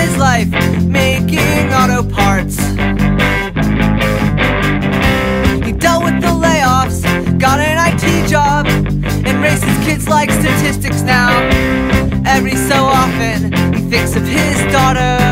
his life making auto parts. He dealt with the layoffs, got an IT job, and raises kids like statistics now. Every so often, he thinks of his daughter.